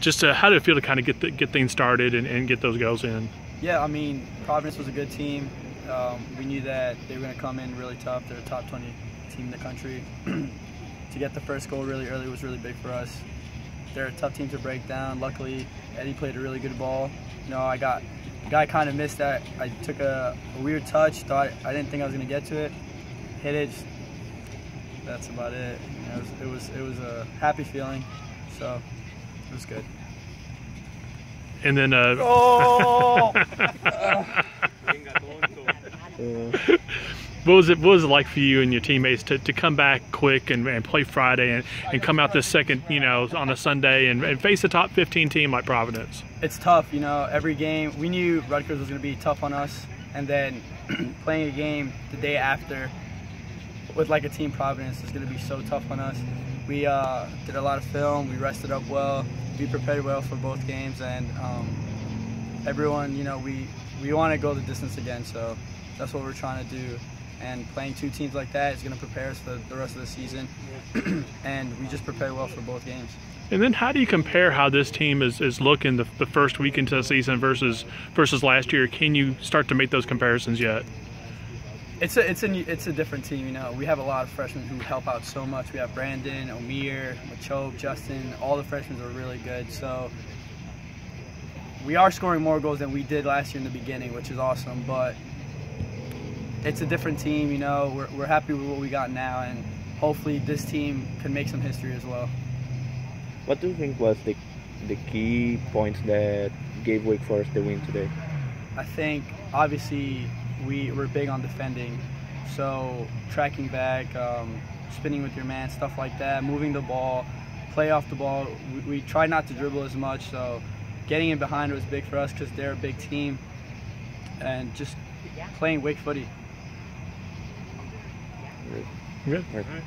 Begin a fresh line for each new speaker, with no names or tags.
just uh, how did it feel to kind of get the, get things started and, and get those goals in?
Yeah, I mean, Providence was a good team. Um, we knew that they were going to come in really tough. They're a top 20 team in the country. to get the first goal really early was really big for us. They're a tough team to break down. Luckily, Eddie played a really good ball. You know, I got the guy kind of missed that. I took a, a weird touch. Thought I didn't think I was going to get to it. Hit it. That's about it. It, was, it was it was a happy feeling. So it was good.
And then, uh,
Oh!
what was it? What was it like for you and your teammates to, to come back quick and, and play Friday and, and come out this second, you know, on a Sunday and, and face a top 15 team like Providence?
it's tough, you know. Every game, we knew Rutgers was going to be tough on us, and then playing a game the day after with like a team Providence is going to be so tough on us. We uh, did a lot of film. We rested up well. We prepared well for both games, and um, everyone, you know, we we want to go the distance again. So that's what we're trying to do. And playing two teams like that is going to prepare us for the rest of the season. and we just prepared well for both games.
And then how do you compare how this team is, is looking the, the first week into the season versus versus last year? Can you start to make those comparisons yet?
It's a it's a it's a different team. You know, we have a lot of freshmen who help out so much. We have Brandon, Omir, Machop, Justin. All the freshmen are really good. So we are scoring more goals than we did last year in the beginning, which is awesome. But it's a different team. You know, we're we're happy with what we got now, and hopefully this team can make some history as well.
What do you think was the the key points that gave Wake Forest the win today?
I think obviously we were big on defending, so tracking back, um, spinning with your man, stuff like that, moving the ball, play off the ball. We, we try not to dribble as much, so getting in behind was big for us because they're a big team, and just playing Wake footy.
Good.
Good.
Right.